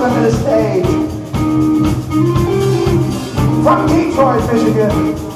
welcome to the stage. From Detroit, Michigan,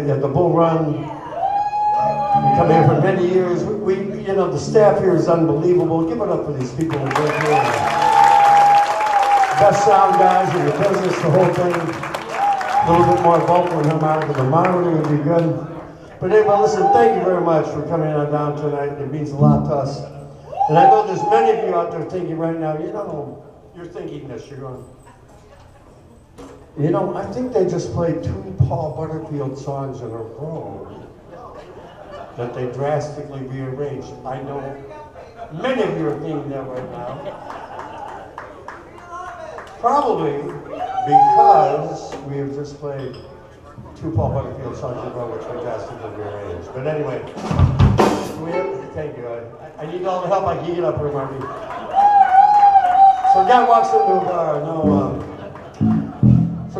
the at the Bull Run. We come here for many years. We, you know, the staff here is unbelievable. Give it up for these people. Best sound guys in the business, the whole thing. A little bit more vocal and harmonic, the monitor would be good. But anyway, listen, thank you very much for coming on down tonight. It means a lot to us. And I know there's many of you out there thinking right now, you know, you're thinking this, you're going, you know, I think they just played two Paul Butterfield songs in a row that they drastically rearranged. I know many of you are thinking that right now. Probably because we have just played two Paul Butterfield songs in a row, which we drastically rearranged. But anyway, have, thank you. I, I need all the help I can get up here, Marty. So guy walks into a bar, no, um,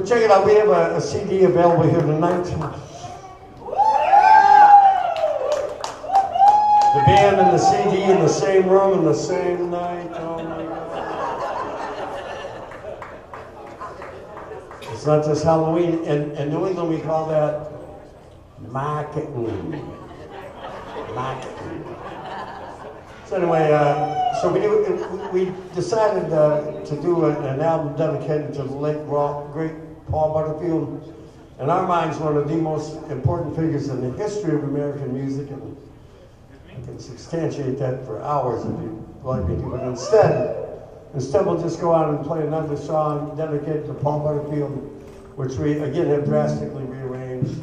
so check it out, we have a, a CD available here tonight. The band and the CD in the same room in the same night, oh my God. It's not just Halloween, and in New England we call that marketing. Marketing. So anyway, uh, so we, we decided uh, to do an, album dedicated to the late great Paul Butterfield. In our minds, one of the most important figures in the history of American music, and I can substantiate that for hours if you'd like me to. But instead, instead we'll just go out and play another song dedicated to Paul Butterfield, which we again have drastically rearranged.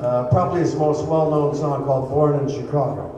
Uh, probably his most well-known song called "Born in Chicago."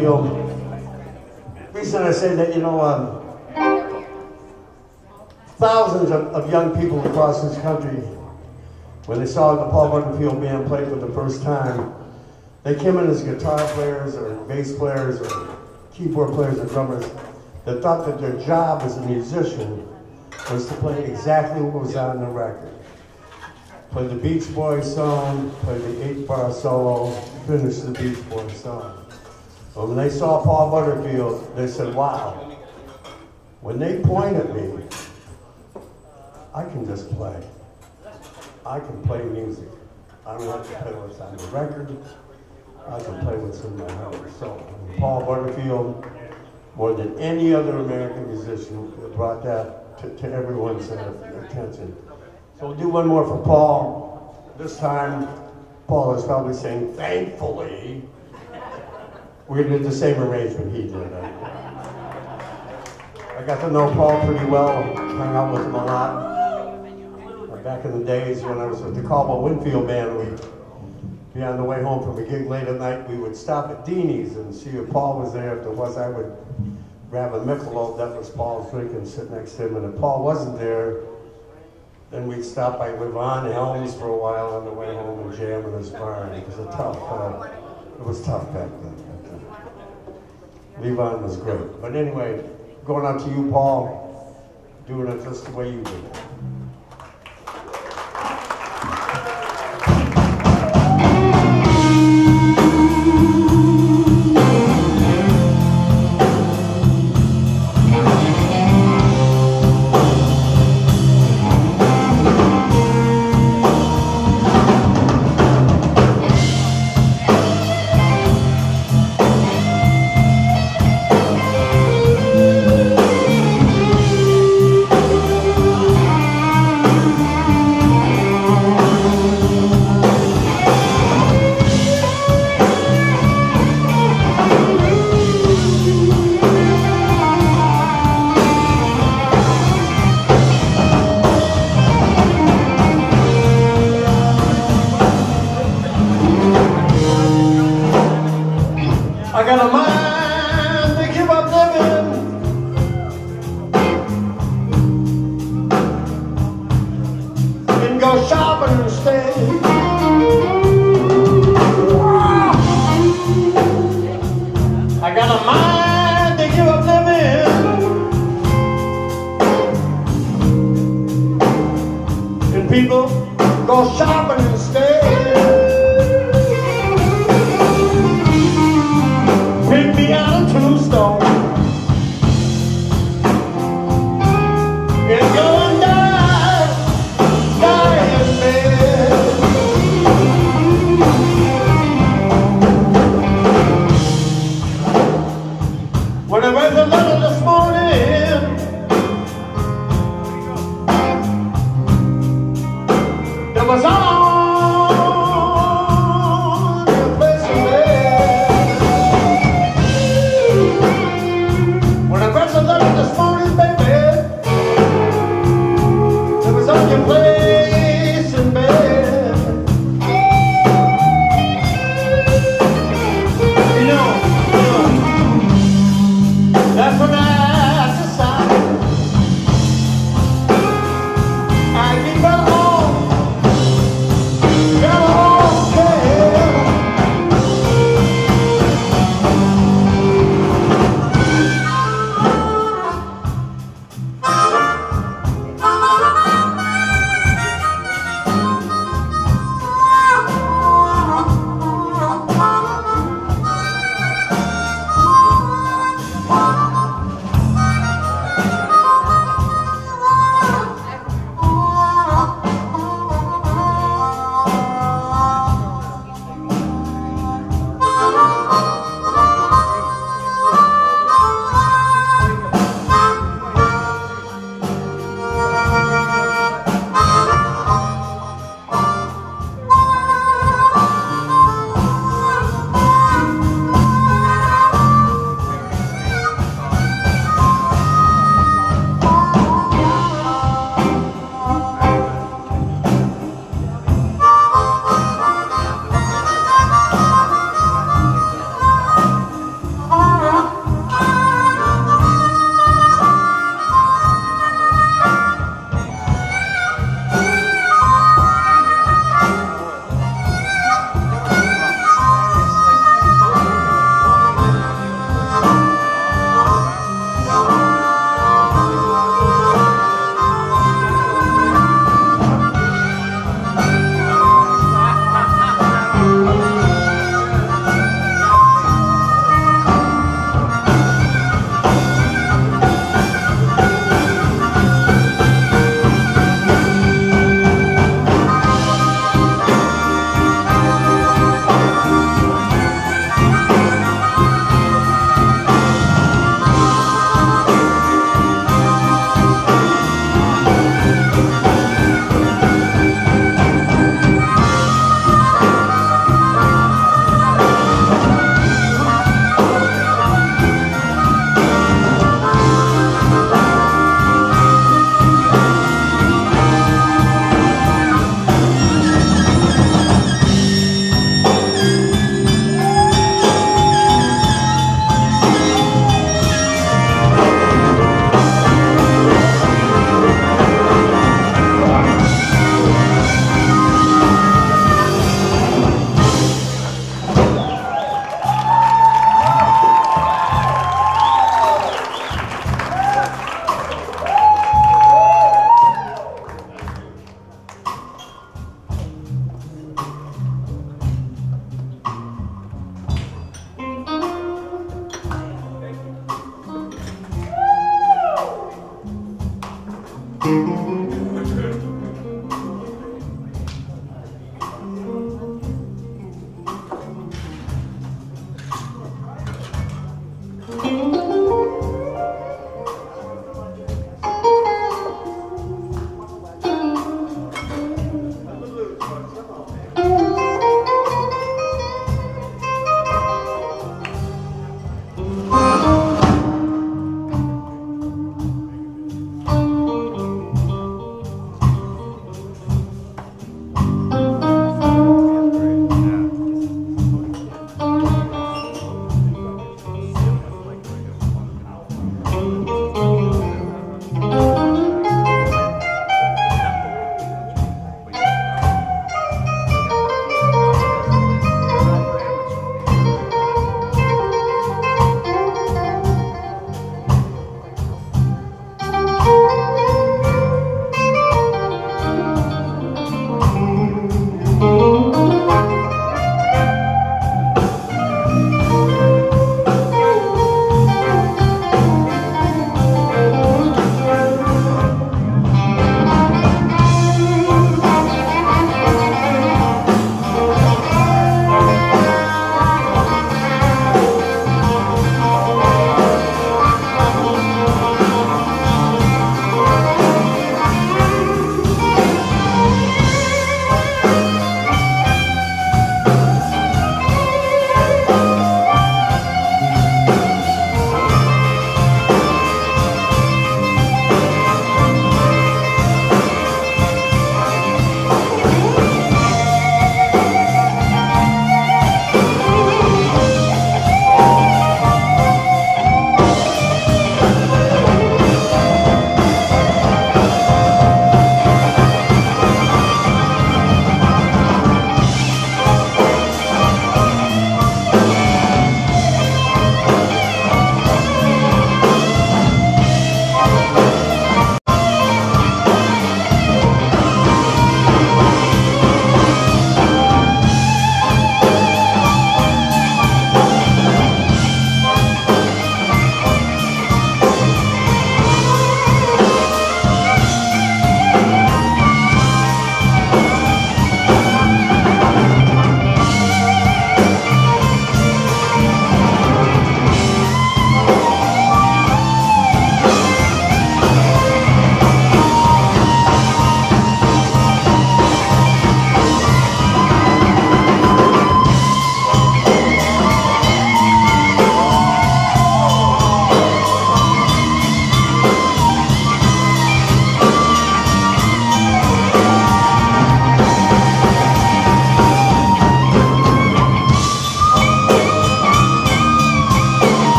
For reason I say that, you know, um, thousands of, of young people across this country, when they saw the Paul Butterfield band play for the first time, they came in as guitar players or bass players or keyboard players or drummers that thought that their job as a musician was to play exactly what was on the record play the Beach Boys song, play the eight bar solo, finish the Beach Boys song. But when they saw Paul Butterfield, they said, wow, when they point at me, I can just play. I can play music. I don't have to play what's on the record. I can play what's in my heart. So Paul Butterfield, more than any other American musician, brought that to, to everyone's uh, attention. So we'll do one more for Paul. This time, Paul is probably saying, thankfully, we did the same arrangement he did. I got to know Paul pretty well, hung out with him a lot. Back in the days when I was with the Caldwell Winfield Band, we'd be on the way home from a gig late at night, we would stop at Deanie's and see if Paul was there. If there was, I would grab a Michelob, that was Paul's drink, and sit next to him. And if Paul wasn't there, then we'd stop by Levon Helm's for a while on the way home and jam in his bar. And it was a tough, uh, it was tough back then. Levon was great. But anyway, going on to you, Paul, doing it just the way you did it.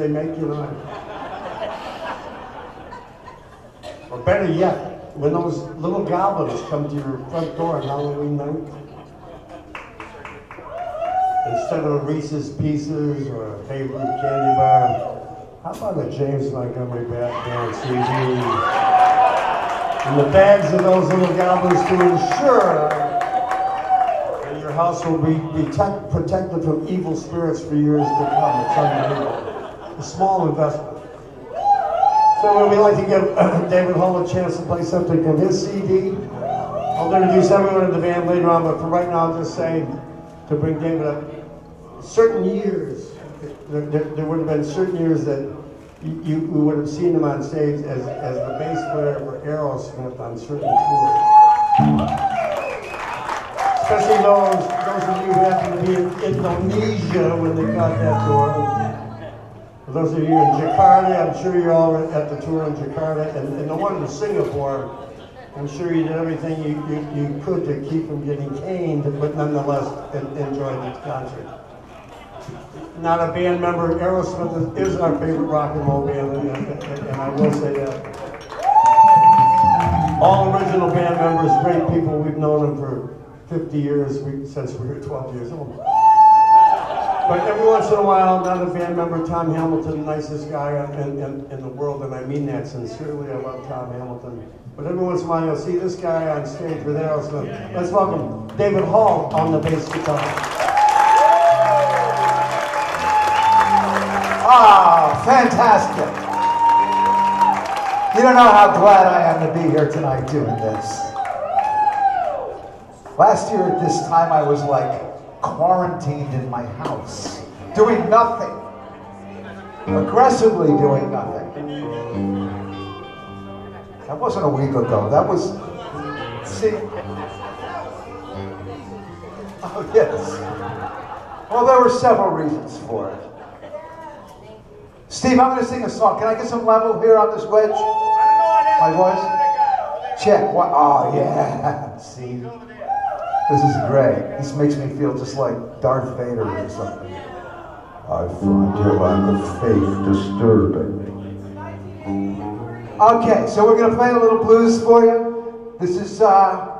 They make, you know. Or better yet, when those little goblins come to your front door on Halloween night, instead of Reese's Pieces or a favorite candy bar, how about a James Montgomery Band CD? And the bags of those little goblins to ensure that your house will be detect, protected from evil spirits for years to come. It's unbelievable. A small investment. So we'd like to give uh, David Hull a chance to play something from his CD. I'll introduce everyone in the band later on, but for right now, I'll just say to bring David up. Certain years, there, there, there would have been certain years that you, you we would have seen him on stage as, as the bass player for Aerosmith on certain tours. Especially those, those of you who happen to be in Indonesia when they got that tour. For those of you in Jakarta, I'm sure you're all at the tour in Jakarta, and, and the one in Singapore, I'm sure you did everything you, you, you could to keep from getting caned, but nonetheless enjoyed the concert. Not a band member, Aerosmith is, our favorite rock and roll band, and, and- and I will say that. All original band members, great people, we've known them for 50 years, we, since we were 12 years old. But every once in a while, another band member, Tom Hamilton, nicest guy in, in, in the world, and I mean that sincerely. I love Tom Hamilton. But every once in a while, you'll see this guy on stage with Aerosmith. Let's welcome David Hull on the bass guitar. Ah, fantastic. You don't know how glad I am to be here tonight doing this. Last year at this time, I was like quarantined in my house, doing nothing, aggressively doing nothing. That wasn't a week ago. That was, see, oh yes. Well, there were several reasons for it. Steve, I'm going to sing a song. Can I get some level here on this wedge? My voice? Check. What? Oh, yeah. See? This is great. This makes me feel just like Darth Vader or something. I find your lack of faith disturbing. Okay, so we're gonna play a little blues for you. This is uh,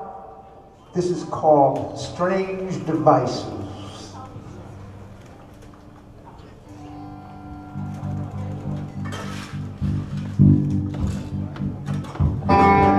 this is called Strange Devices. I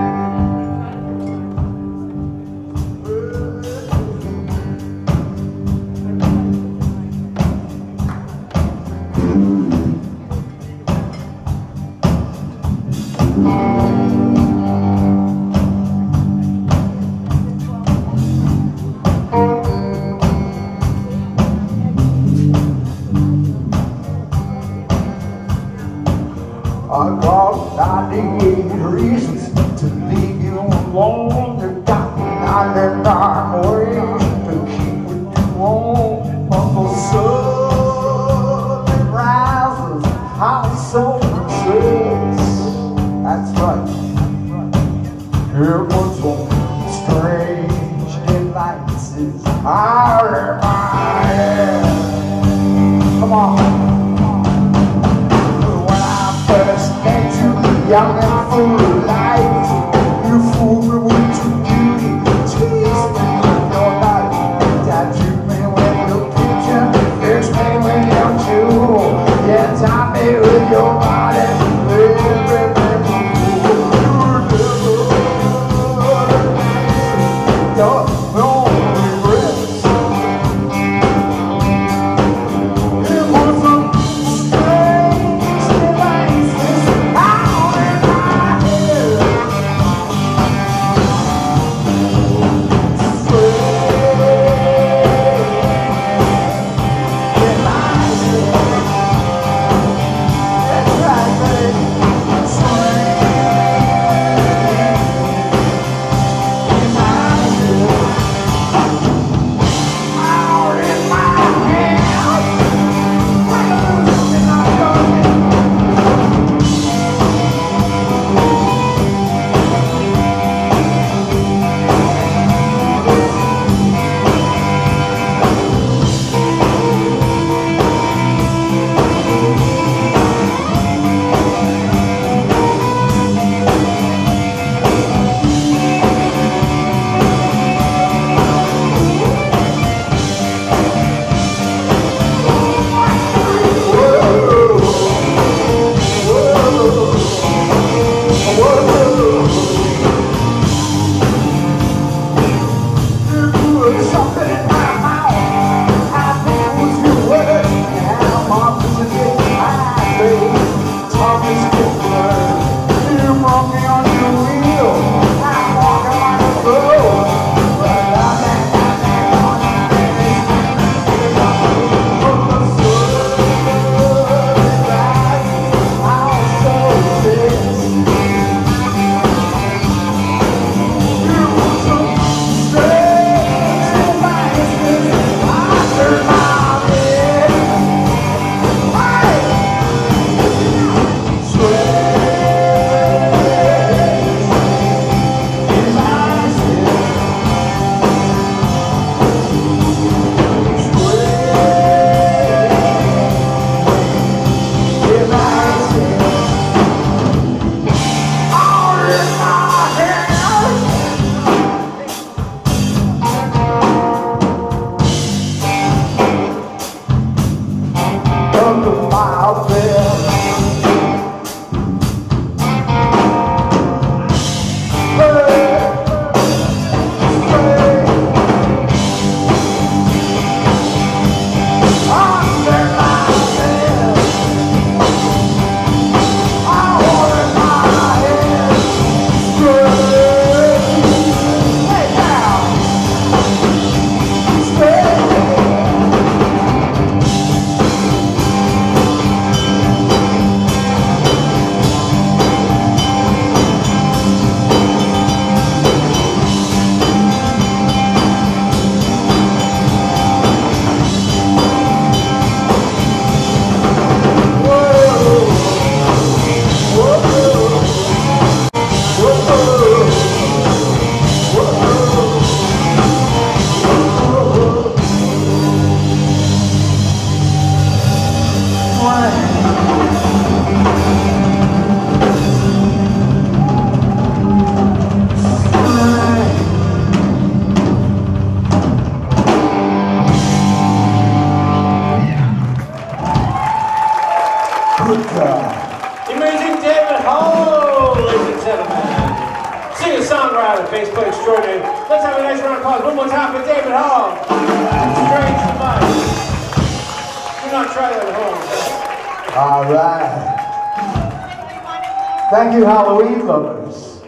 Thank you, Halloween lovers.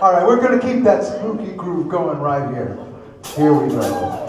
All right, we're going to keep that spooky groove going right here. Here we go.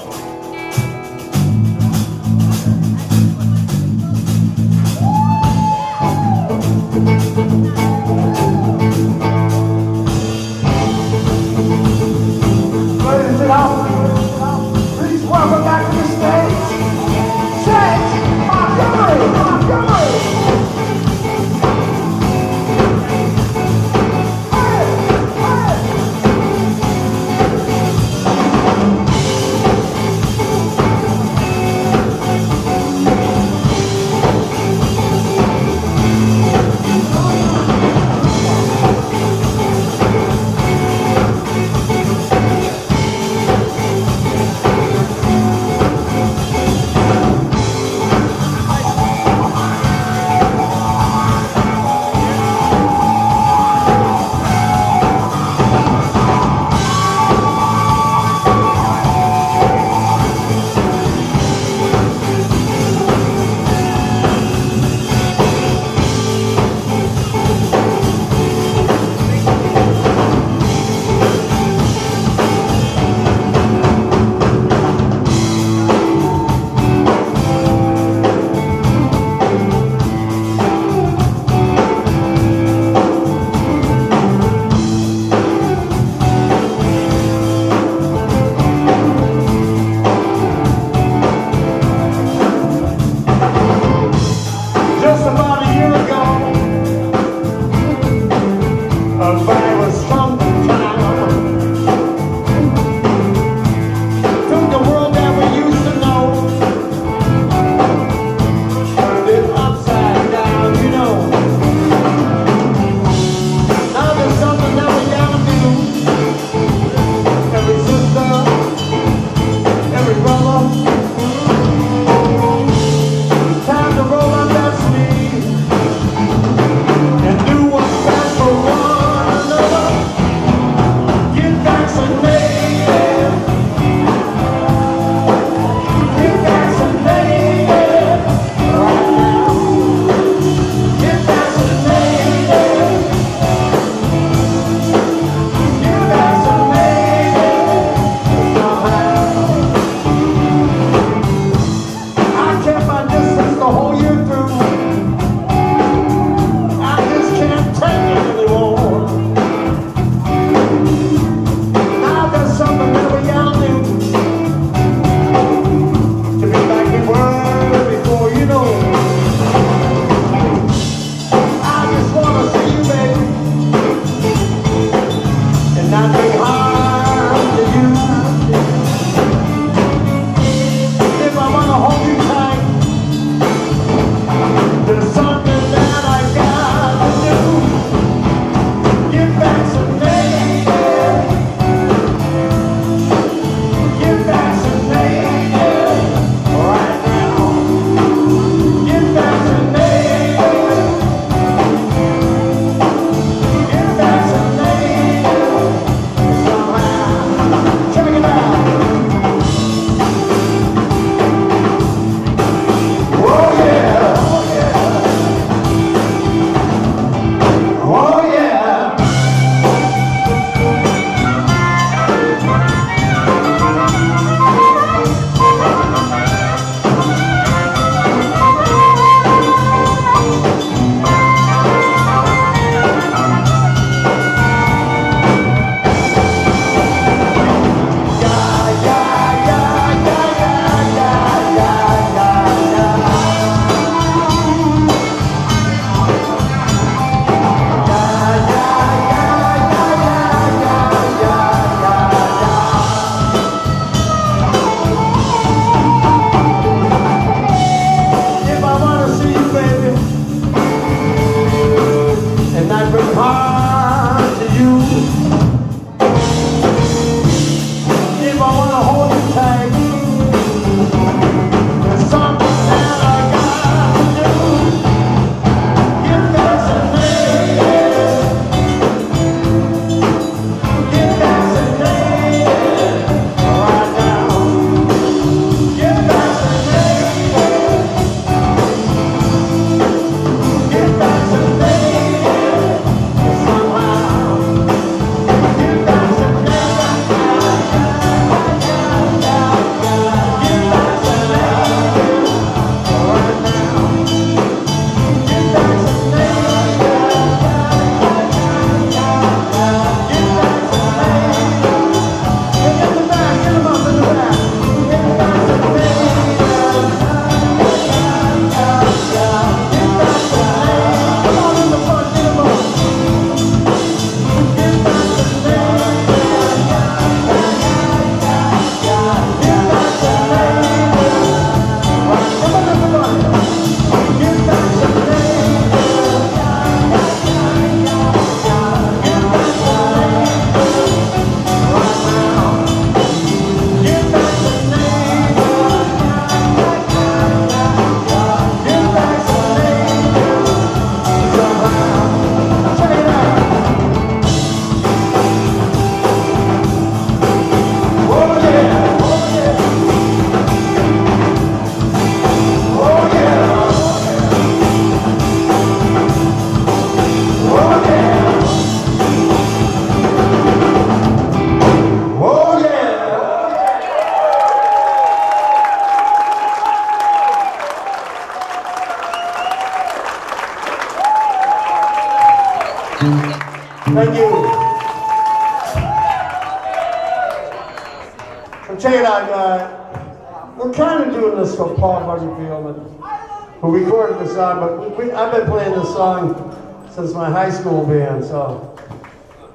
Been playing this song since my high school band, so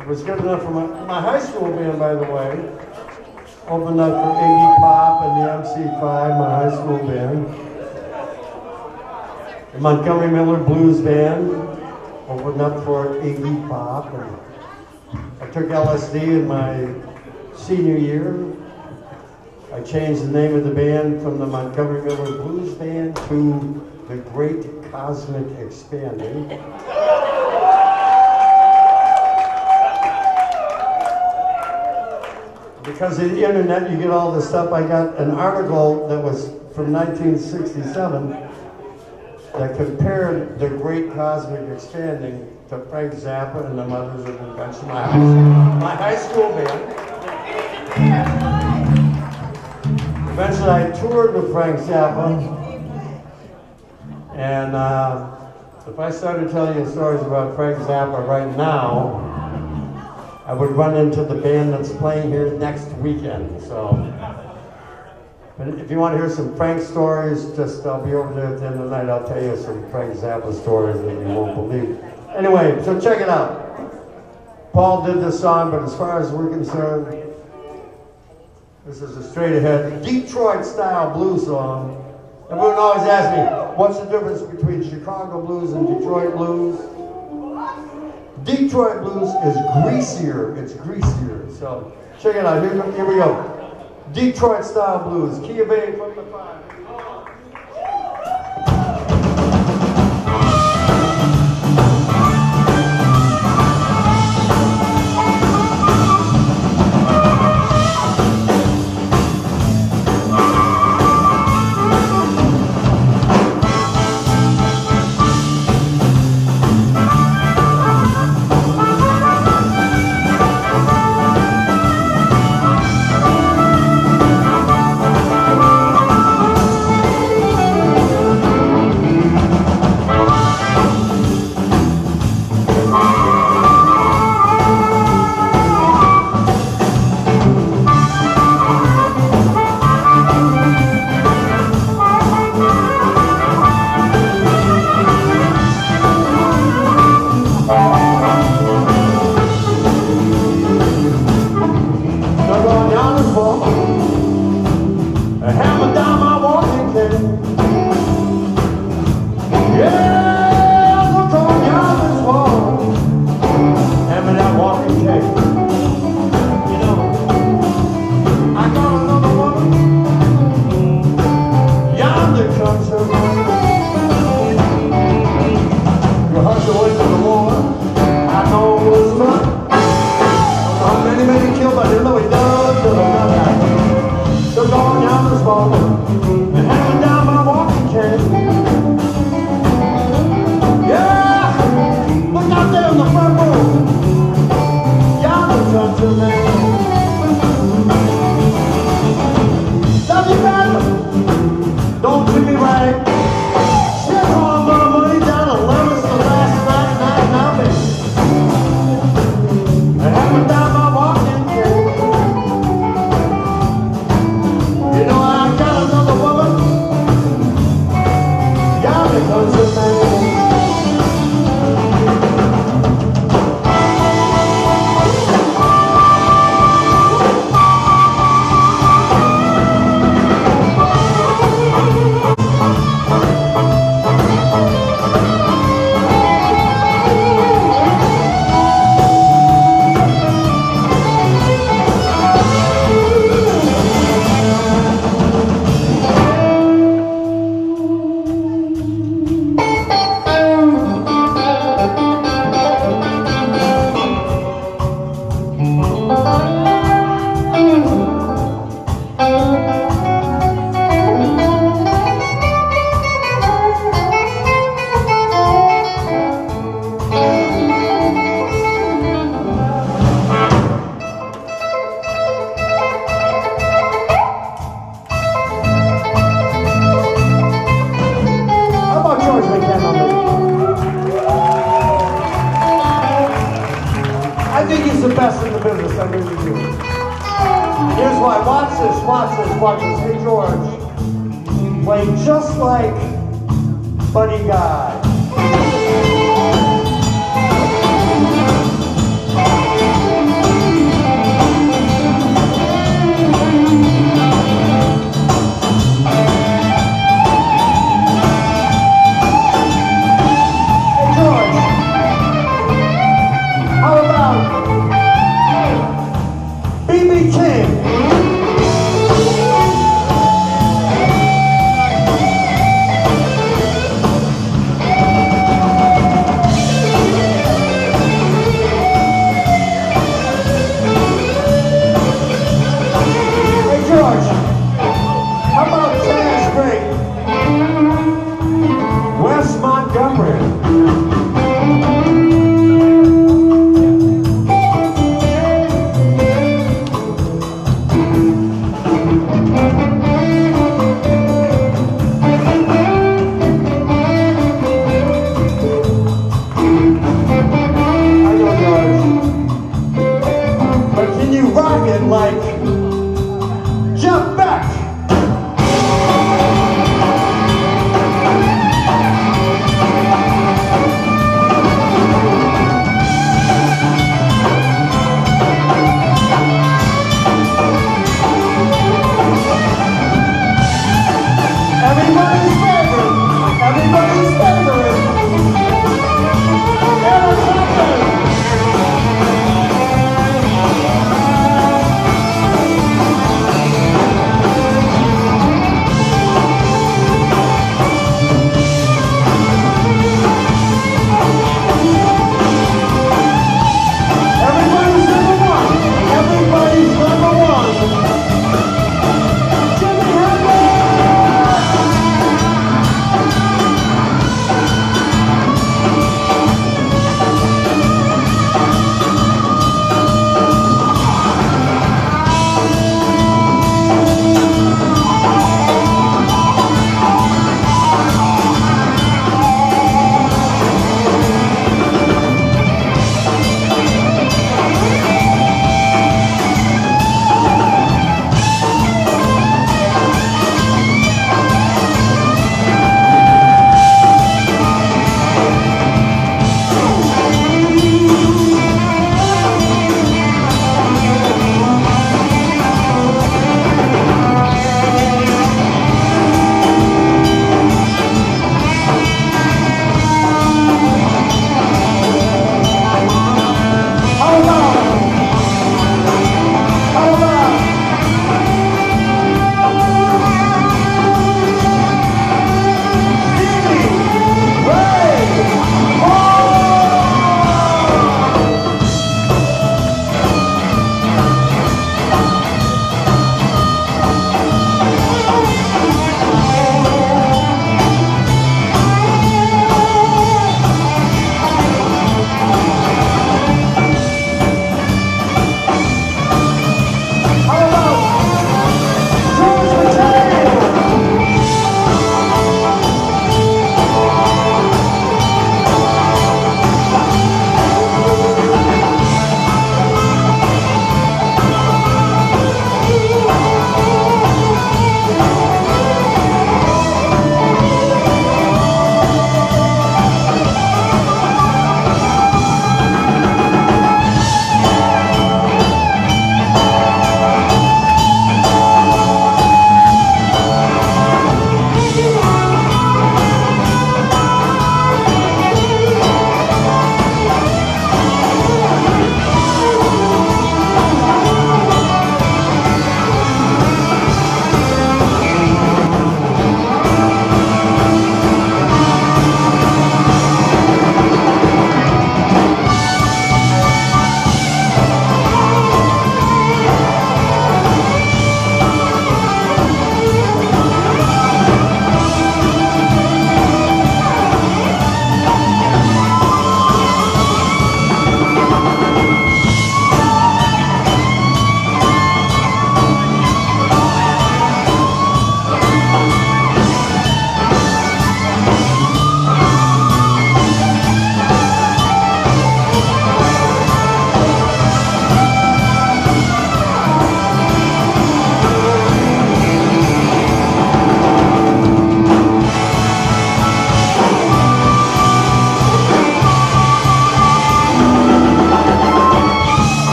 it was good enough for my, my high school band, by the way. Opened up for Iggy Pop and the MC5, my high school band. The Montgomery Miller Blues Band opened up for Iggy Pop. And I took LSD in my senior year. I changed the name of the band from the Montgomery Miller Blues Band to the Great Cosmic Expanding. Because of the internet, you get all this stuff. I got an article that was from 1967 that compared the Great Cosmic Expanding to Frank Zappa and the Mothers of Invention. My high, my high school band. Eventually, I toured with Frank Zappa, and uh, if I started telling you stories about Frank Zappa right now, I would run into the band that's playing here next weekend. So, but if you want to hear some Frank stories, just I'll be over there at the end of the night. I'll tell you some Frank Zappa stories that you won't believe. Anyway, so check it out. Paul did this song, but as far as we're concerned, this is a straight ahead Detroit style blues song. Everyone always asks me, what's the difference between Chicago blues and Detroit blues? Detroit blues is greasier. It's greasier. So check it out. Here, here we go. Detroit style blues. Key of A from the five.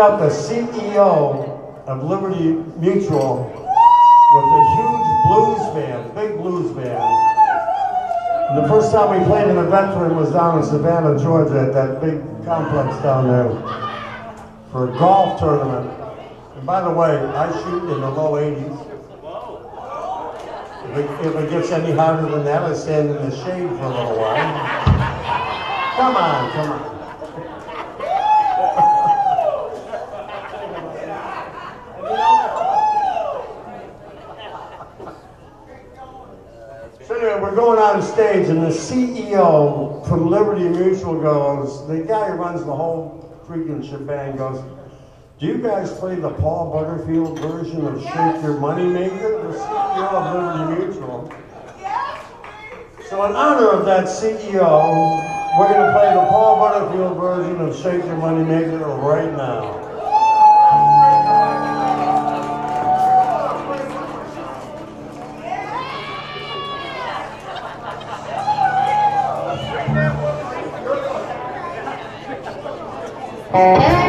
Out the CEO of Liberty Mutual with a huge blues band, big blues band. And the first time we played in a veteran was down in Savannah, Georgia, at that big complex down there for a golf tournament. And by the way, I shoot in the low 80s. If it, if it gets any hotter than that, I stand in the shade for a little while. Come on, come on. So anyway, we're going on stage, and the CEO from Liberty Mutual goes, the guy who runs the whole freaking shebang goes, do you guys play the Paul Butterfield version of Shake Your Money Maker? The CEO of Liberty Mutual. So in honor of that CEO, we're going to play the Paul Butterfield version of Shake Your Money Maker right now. Sometimes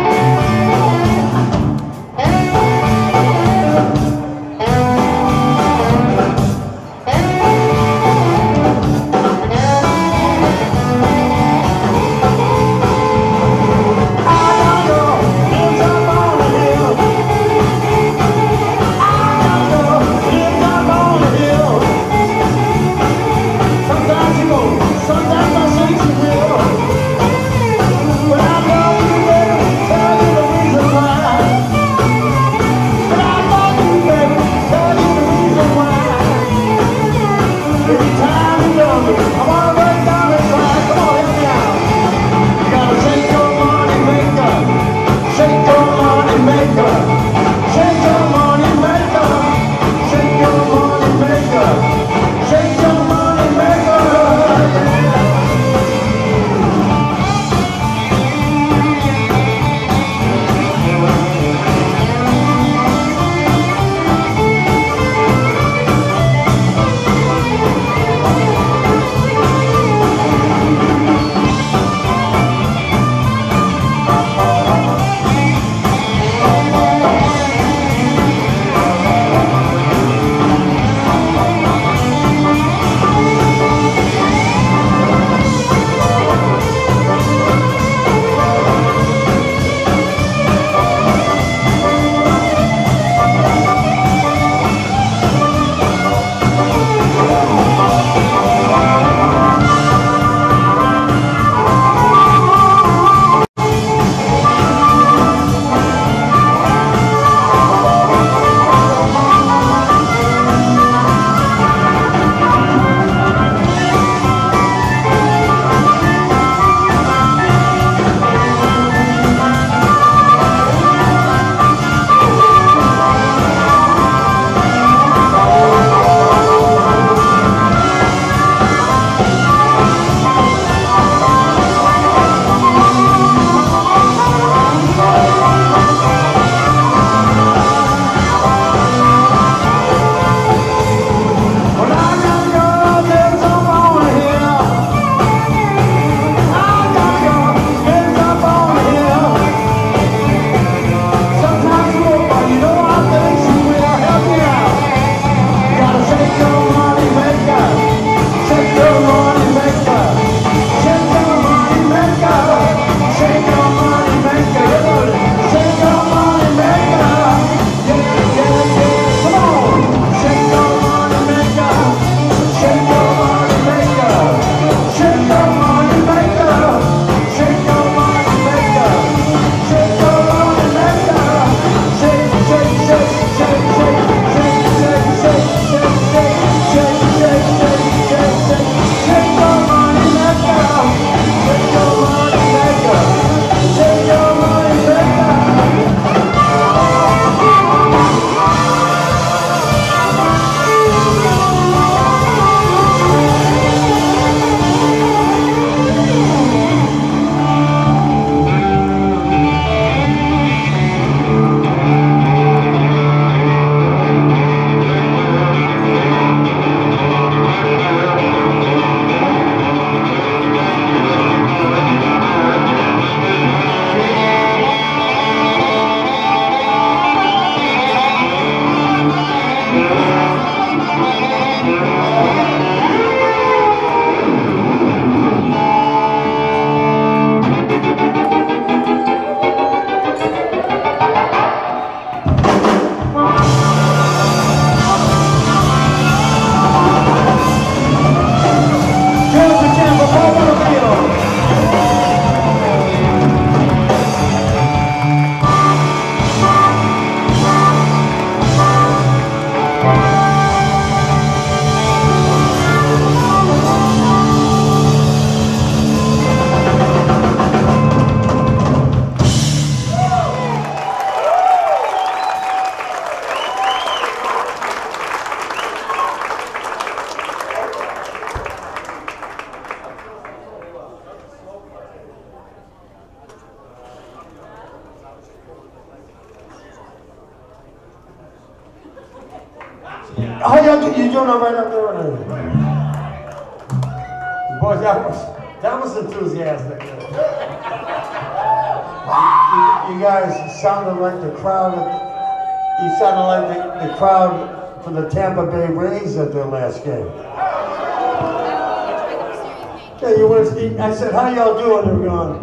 Yeah, you want to were. I said, "How y'all doing?" They were going.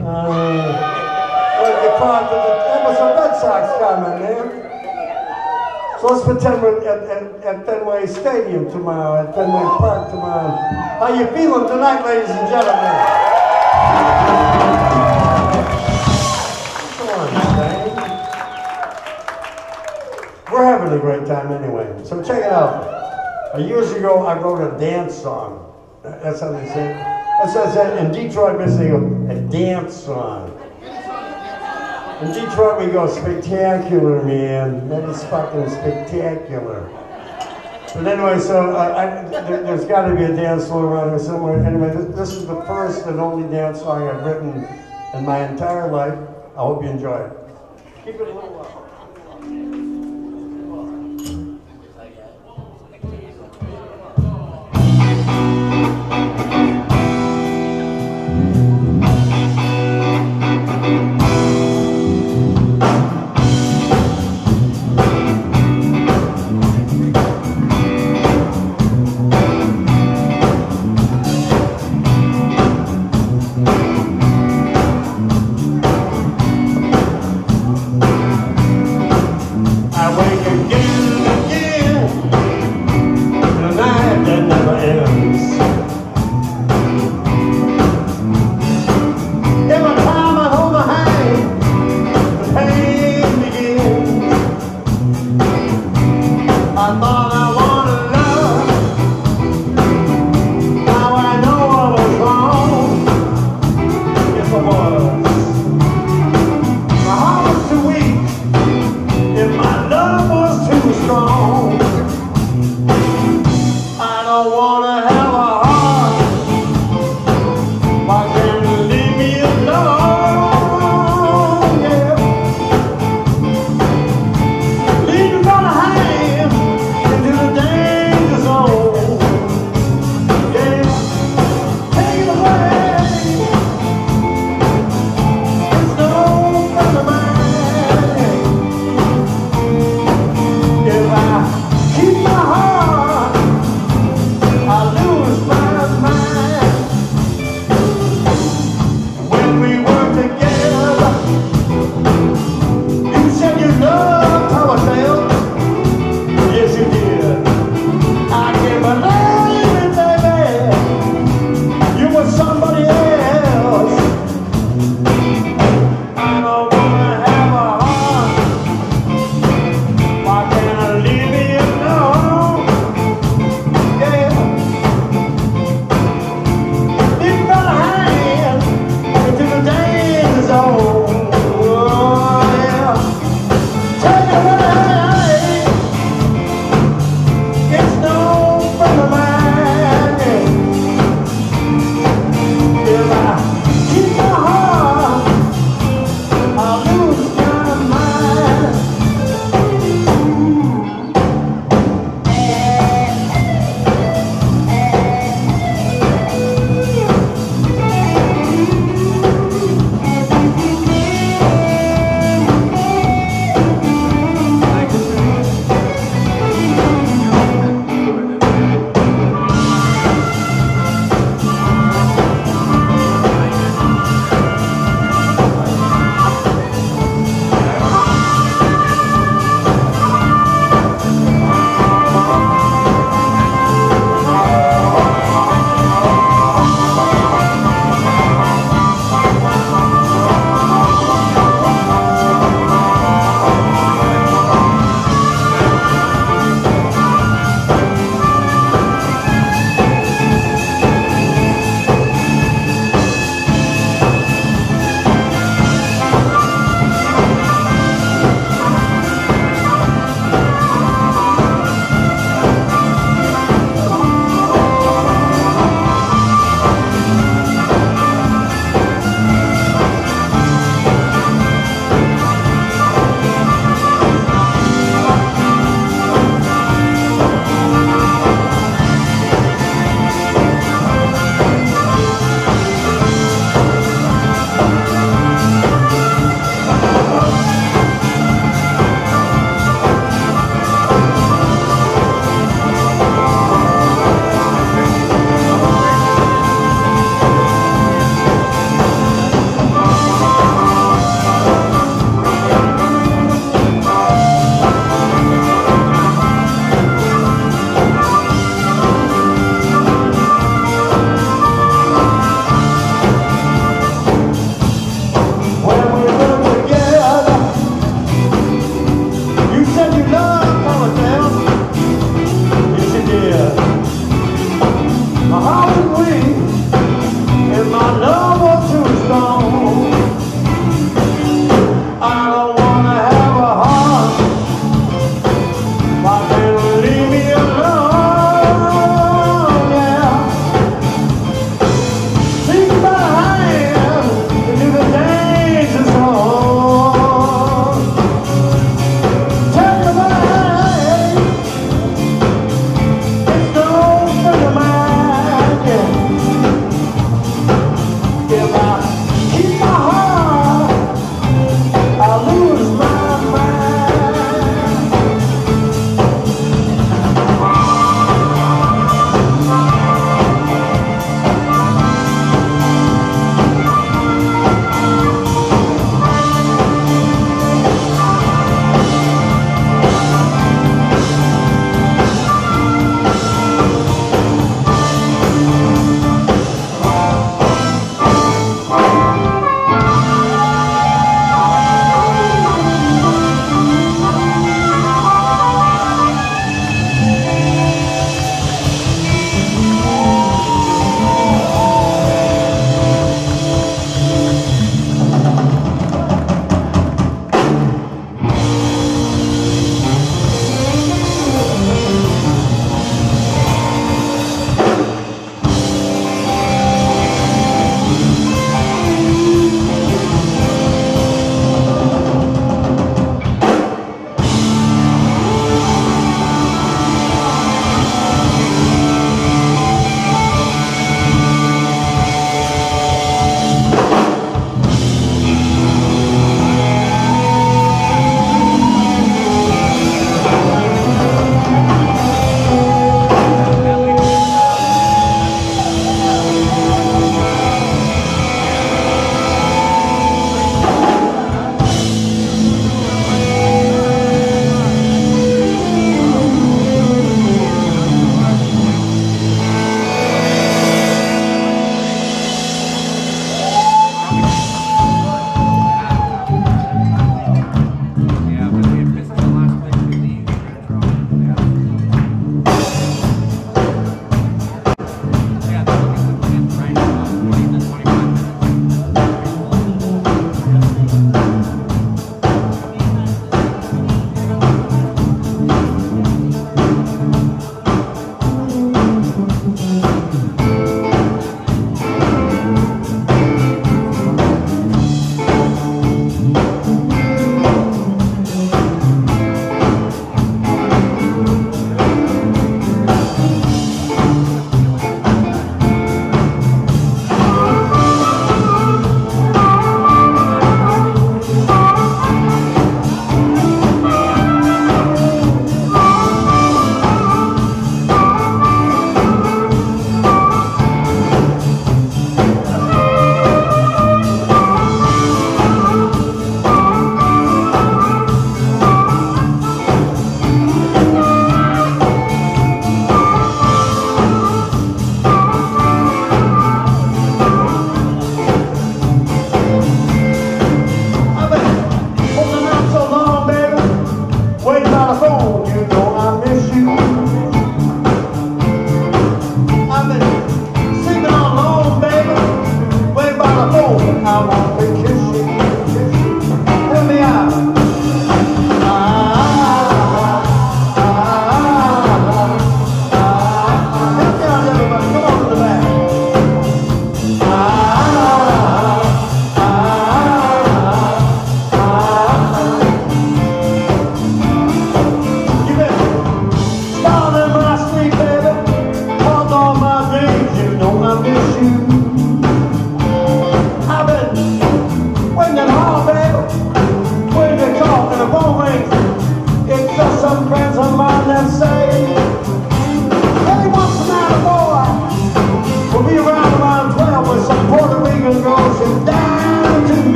Uh, like the the, that was a Red Sox comment, man. So let's pretend we're at, at, at Fenway Stadium tomorrow, at Fenway Park tomorrow. How you feeling tonight, ladies and gentlemen? Come on, man. We're having a great time anyway. So check it out. Uh, years ago, I wrote a dance song. That's how they say it. That's how they say. In Detroit, Michigan, a dance song. In Detroit, we go spectacular, man. That is fucking spectacular. But anyway, so uh, I, there, has got to be a dance floor around here somewhere. Anyway, this, this is the first and only dance song I've written in my entire life. I hope you enjoy it. Keep it a little while.